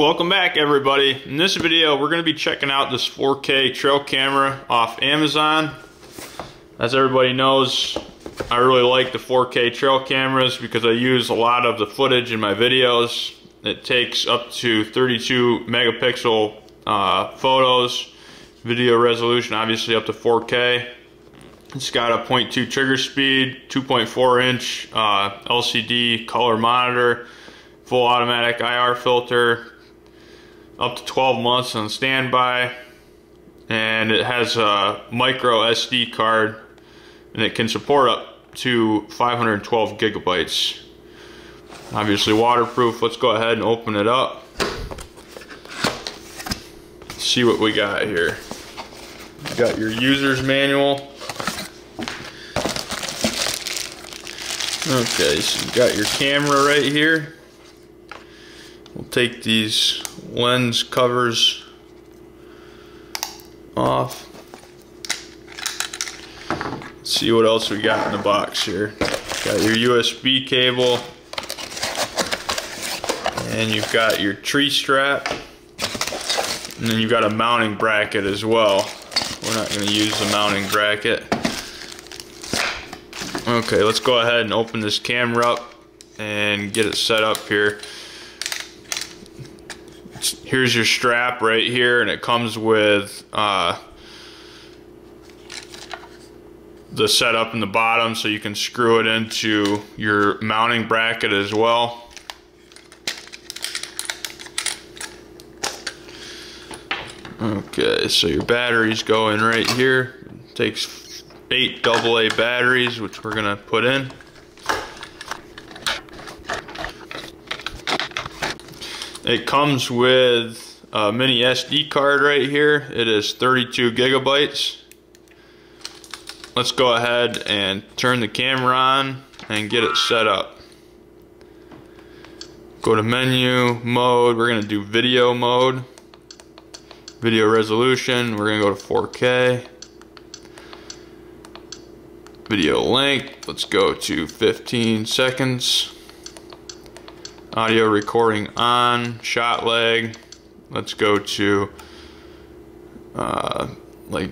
Welcome back everybody. In this video we're going to be checking out this 4K trail camera off Amazon. As everybody knows I really like the 4K trail cameras because I use a lot of the footage in my videos. It takes up to 32 megapixel uh, photos, video resolution obviously up to 4K. It's got a 0.2 trigger speed, 2.4 inch uh, LCD color monitor, full automatic IR filter, up to 12 months on standby, and it has a micro SD card, and it can support up to 512 gigabytes. Obviously waterproof. Let's go ahead and open it up. See what we got here. You got your user's manual. Okay, so you got your camera right here. We'll take these lens covers off. Let's see what else we got in the box here. Got your USB cable. And you've got your tree strap. And then you've got a mounting bracket as well. We're not going to use the mounting bracket. Okay, let's go ahead and open this camera up and get it set up here. Here's your strap right here, and it comes with uh, the setup in the bottom so you can screw it into your mounting bracket as well. Okay, so your batteries go in right here. It takes eight AA batteries, which we're gonna put in. It comes with a mini SD card right here. It is 32 gigabytes. Let's go ahead and turn the camera on and get it set up. Go to menu, mode, we're gonna do video mode. Video resolution, we're gonna go to 4K video length. Let's go to 15 seconds. Audio recording on, shot lag. Let's go to uh, like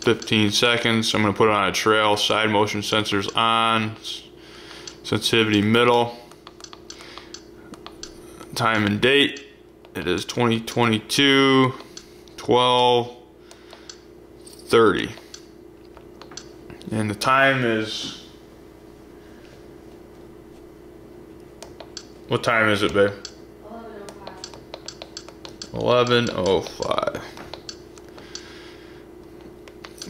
15 seconds. I'm going to put it on a trail. Side motion sensors on. Sensitivity middle. Time and date. It is 2022 12 30. And the time is. What time is it, babe? 11.05.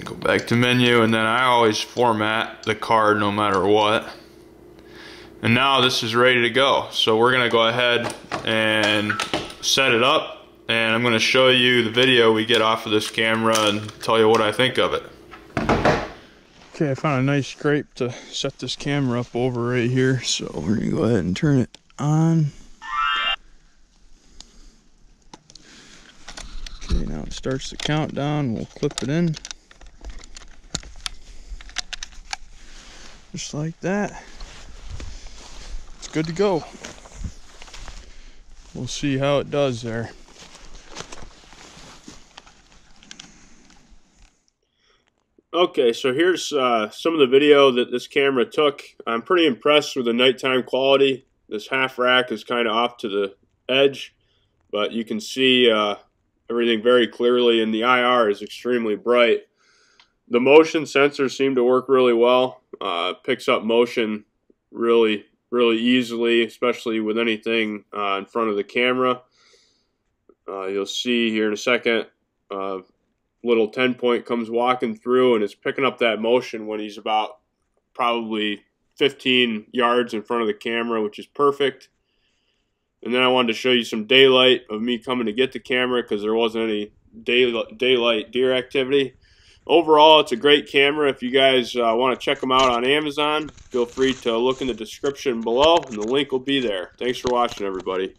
Go back to menu, and then I always format the card no matter what. And now this is ready to go. So we're gonna go ahead and set it up, and I'm gonna show you the video we get off of this camera and tell you what I think of it. Okay, I found a nice scrape to set this camera up over right here. So we're gonna go ahead and turn it on. Okay, now it starts the countdown. We'll clip it in. Just like that. It's good to go. We'll see how it does there. Okay, so here's uh, some of the video that this camera took. I'm pretty impressed with the nighttime quality. This half rack is kind of off to the edge, but you can see uh, everything very clearly, and the IR is extremely bright. The motion sensors seem to work really well. Uh, picks up motion really, really easily, especially with anything uh, in front of the camera. Uh, you'll see here in a second uh, little 10 point comes walking through and is picking up that motion when he's about probably 15 yards in front of the camera, which is perfect. And then I wanted to show you some daylight of me coming to get the camera because there wasn't any daylight, daylight deer activity. Overall, it's a great camera. If you guys uh, want to check them out on Amazon, feel free to look in the description below, and the link will be there. Thanks for watching, everybody.